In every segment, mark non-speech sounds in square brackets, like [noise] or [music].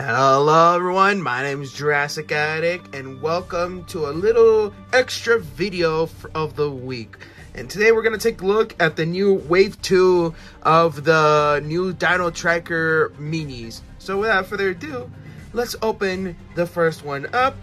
Hello everyone, my name is Jurassic Addict and welcome to a little extra video of the week. And today we're going to take a look at the new Wave 2 of the new Dino Tracker minis. So without further ado, let's open the first one up.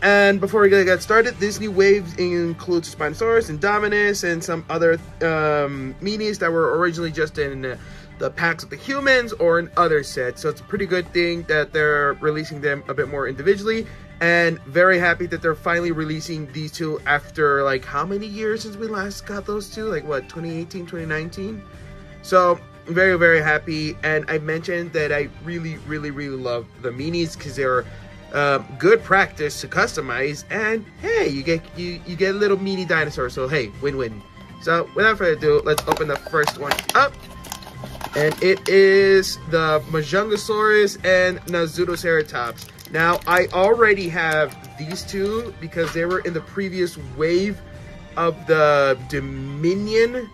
And before we get started, this new wave includes Spinosaurus, and Dominus and some other um, minis that were originally just in the packs of the humans or in other sets. So it's a pretty good thing that they're releasing them a bit more individually. And very happy that they're finally releasing these two after like how many years since we last got those two? Like what, 2018, 2019? So very, very happy. And I mentioned that I really, really, really love the minis because they're uh, good practice to customize. And hey, you get you, you get a little mini dinosaur. So hey, win-win. So without further ado, let's open the first one up and it is the Majungasaurus and Nasutoceratops. Now, I already have these two because they were in the previous wave of the Dominion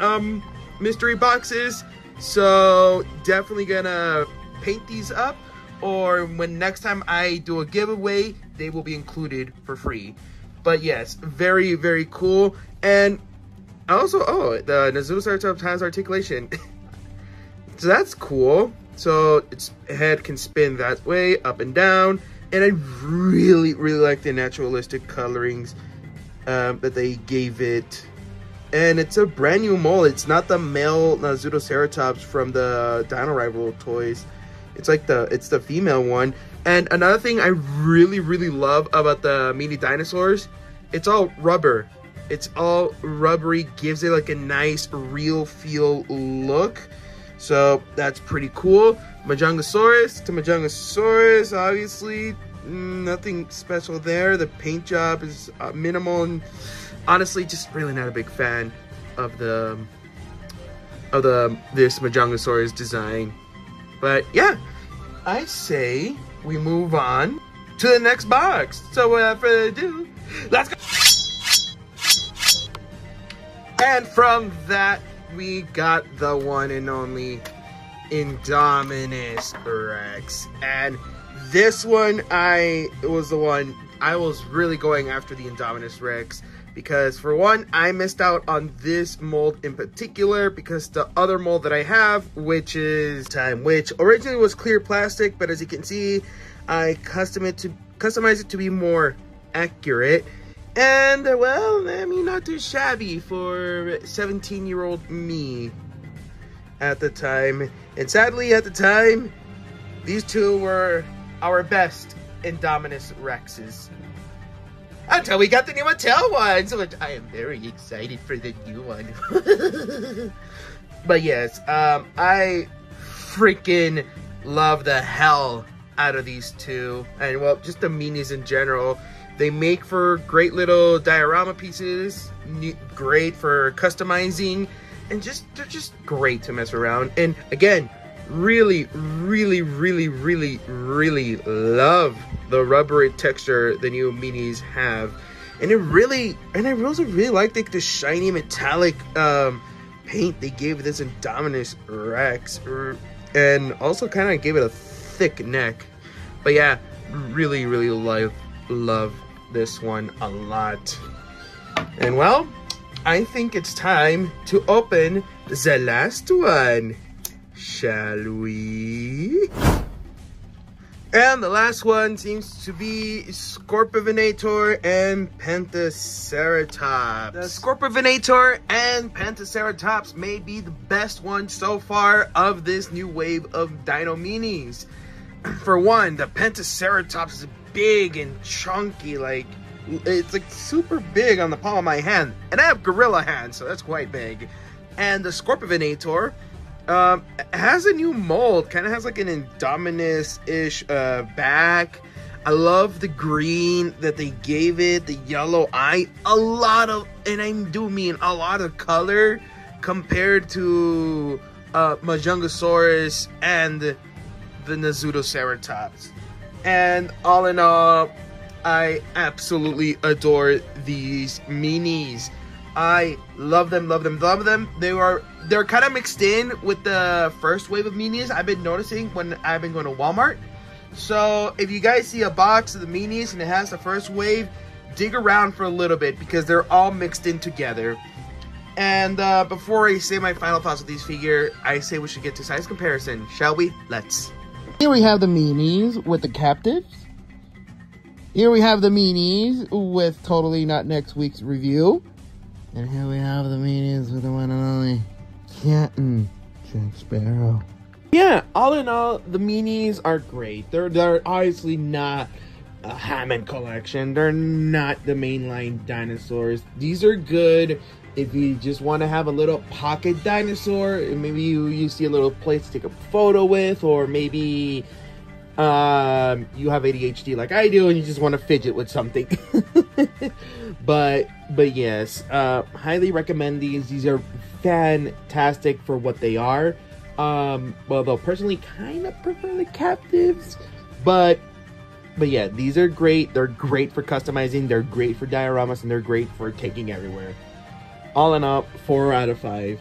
um, mystery boxes. So, definitely gonna paint these up. Or when next time I do a giveaway, they will be included for free. But yes, very, very cool. And also, oh, the Nasutoceratops has articulation. [laughs] So that's cool. So its head can spin that way, up and down. And I really, really like the naturalistic colorings um, that they gave it. And it's a brand new mold. It's not the male Nasutoceratops from the Dino Rival toys. It's like the, it's the female one. And another thing I really, really love about the mini dinosaurs, it's all rubber. It's all rubbery, gives it like a nice real feel look. So that's pretty cool. Majungasaurus to Majungasaurus, obviously, nothing special there. The paint job is uh, minimal and honestly just really not a big fan of the of the this Majungasaurus design. But yeah, I say we move on to the next box. So without further ado, let's go. And from that we got the one and only Indominus Rex. And this one, I was the one, I was really going after the Indominus Rex. Because for one, I missed out on this mold in particular because the other mold that I have, which is time, which originally was clear plastic, but as you can see, I custom it to customize it to be more accurate. And, uh, well, I mean, not too shabby for 17-year-old me at the time. And sadly, at the time, these two were our best Indominus Rexes. Until we got the new Mattel ones, which I am very excited for the new one. [laughs] but yes, um, I freaking love the hell out of these two. And, well, just the minis in general. They make for great little diorama pieces, great for customizing, and just they're just great to mess around. And again, really, really, really, really, really love the rubbery texture the new minis have. And it really, and I also really like the, the shiny metallic um, paint they gave this Indominus Rex. And also kind of gave it a thick neck. But yeah, really, really love, love this one a lot. And well, I think it's time to open the last one. Shall we? And the last one seems to be Scorpiovenator and Pentaceratops. The Scorpiovenator and Pentaceratops may be the best one so far of this new wave of Dino Minis. [clears throat] For one, the Pentaceratops is big and chunky, like it's like super big on the palm of my hand. And I have gorilla hands, so that's quite big. And the Scorpiovenator um, has a new mold, kind of has like an Indominus-ish uh, back. I love the green that they gave it, the yellow eye, a lot of, and I do mean a lot of color compared to uh, Majungasaurus and the Nasutoceratops. And all in all, I absolutely adore these minis. I love them, love them, love them. They are they're kind of mixed in with the first wave of minis I've been noticing when I've been going to Walmart. So if you guys see a box of the minis and it has the first wave, dig around for a little bit because they're all mixed in together. And uh, before I say my final thoughts of these figure, I say we should get to size comparison, shall we? Let's. Here we have the minis with the Captivz. Here we have the minis with totally not next week's review. And here we have the minis with the one and only Captain Jack Sparrow. Yeah, all in all, the minis are great. They're they're obviously not a Hammond collection. They're not the mainline dinosaurs. These are good if you just want to have a little pocket dinosaur. Maybe you, you see a little place to take a photo with, or maybe um, you have ADHD like I do and you just want to fidget with something. [laughs] but but yes, uh, highly recommend these. These are fantastic for what they are. Um, well, though personally kind of prefer the Captivz, but but yeah, these are great. They're great for customizing. They're great for dioramas, and they're great for taking everywhere. All in all, four out of five.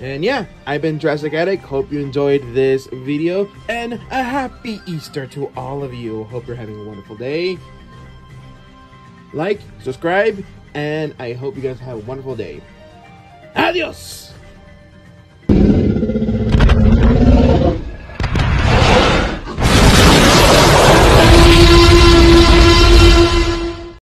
And yeah, I've been Jurassic Addict. Hope you enjoyed this video. And a happy Easter to all of you. Hope you're having a wonderful day. Like, subscribe, and I hope you guys have a wonderful day. Adios!